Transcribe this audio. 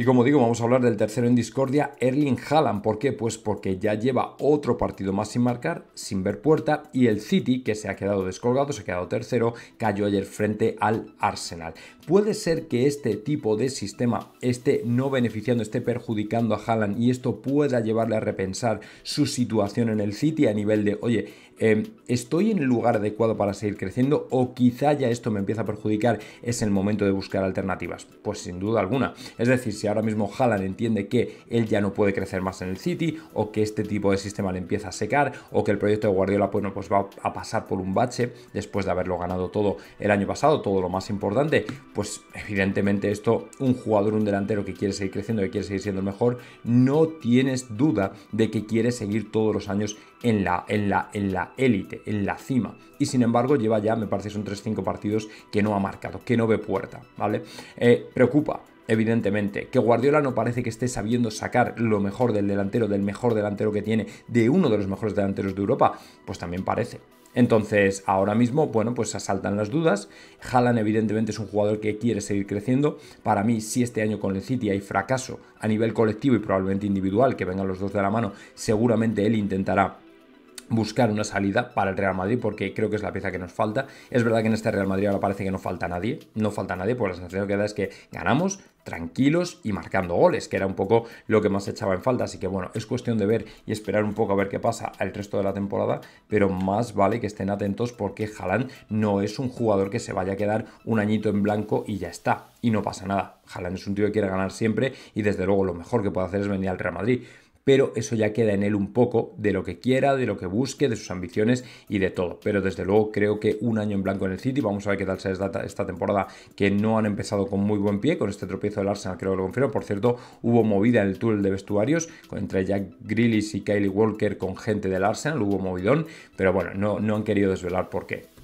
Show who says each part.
Speaker 1: Y como digo, vamos a hablar del tercero en discordia, Erling Haaland. ¿Por qué? Pues porque ya lleva otro partido más sin marcar, sin ver puerta, y el City, que se ha quedado descolgado, se ha quedado tercero, cayó ayer frente al Arsenal. Puede ser que este tipo de sistema esté no beneficiando, esté perjudicando a Haaland y esto pueda llevarle a repensar su situación en el City a nivel de, oye, em, ¿estoy en el lugar adecuado para seguir creciendo o quizá ya esto me empieza a perjudicar? Es el momento de buscar alternativas. Pues sin duda alguna. Es decir, si ahora mismo Haaland entiende que él ya no puede crecer más en el City o que este tipo de sistema le empieza a secar o que el proyecto de Guardiola bueno, pues va a pasar por un bache después de haberlo ganado todo el año pasado, todo lo más importante, pues evidentemente esto, un jugador, un delantero que quiere seguir creciendo, que quiere seguir siendo el mejor, no tienes duda de que quiere seguir todos los años en la en la en la élite, en la cima. Y sin embargo lleva ya, me parece, son 3-5 partidos que no ha marcado, que no ve puerta, ¿vale? Eh, preocupa, evidentemente. Que Guardiola no parece que esté sabiendo sacar lo mejor del delantero, del mejor delantero que tiene, de uno de los mejores delanteros de Europa, pues también parece. Entonces, ahora mismo, bueno, pues asaltan las dudas. Haaland, evidentemente, es un jugador que quiere seguir creciendo. Para mí, si este año con el City hay fracaso a nivel colectivo y probablemente individual, que vengan los dos de la mano, seguramente él intentará buscar una salida para el Real Madrid porque creo que es la pieza que nos falta. Es verdad que en este Real Madrid ahora parece que no falta nadie, no falta nadie, pues la sensación que da es que ganamos tranquilos y marcando goles, que era un poco lo que más echaba en falta. Así que bueno, es cuestión de ver y esperar un poco a ver qué pasa el resto de la temporada, pero más vale que estén atentos porque Haaland no es un jugador que se vaya a quedar un añito en blanco y ya está, y no pasa nada. Haaland es un tío que quiere ganar siempre y desde luego lo mejor que puede hacer es venir al Real Madrid pero eso ya queda en él un poco de lo que quiera, de lo que busque, de sus ambiciones y de todo. Pero desde luego creo que un año en blanco en el City, vamos a ver qué tal se esta, esta temporada, que no han empezado con muy buen pie, con este tropiezo del Arsenal creo que lo confirmo. Por cierto, hubo movida en el túnel de vestuarios entre Jack Grealish y Kylie Walker con gente del Arsenal, hubo movidón, pero bueno, no, no han querido desvelar por qué.